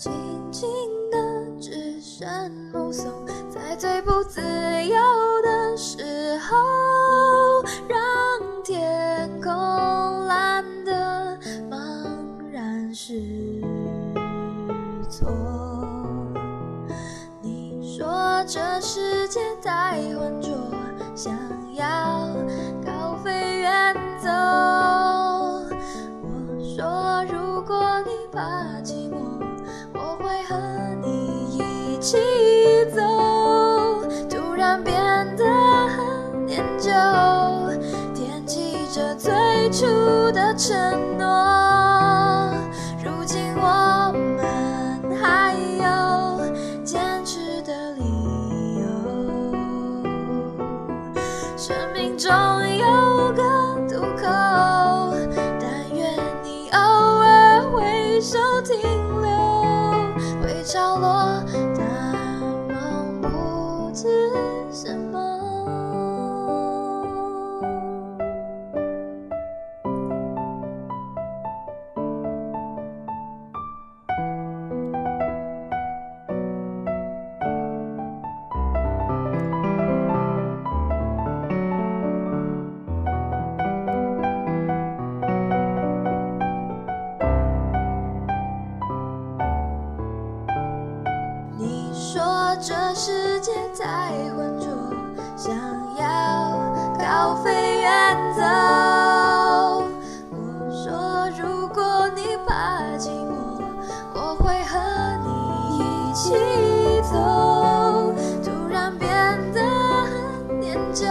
静静的只身目送，在最不自由的时候，让天空蓝得茫然失措。你说这世界太浑浊，想要。起走，突然变得很念旧，惦记着最初的承诺。这世界太浑浊，想要高飞远走。我说如果你怕寂寞，我会和你一起走。突然变得很念旧，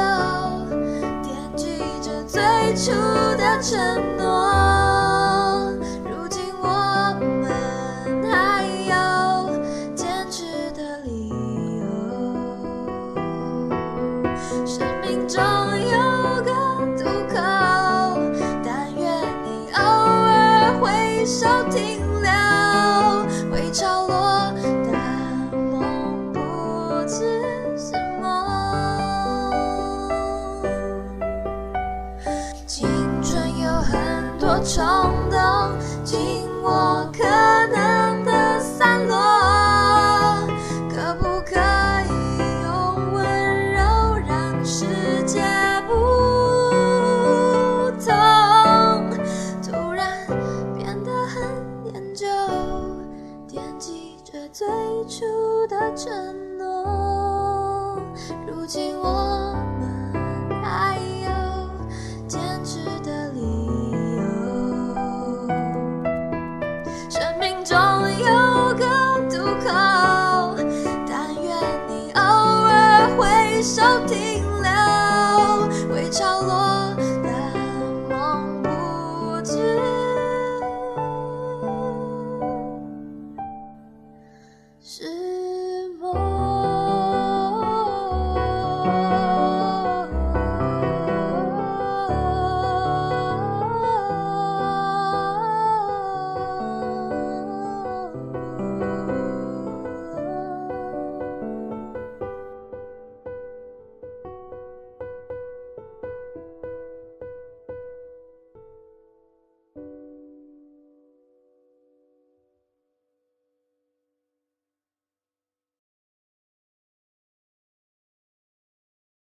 惦记着最初的承诺。手停留，会潮落，但梦不知什么。青春有很多冲动，紧握可能的散落，可不可以用温柔让时间？最初的承诺。如今我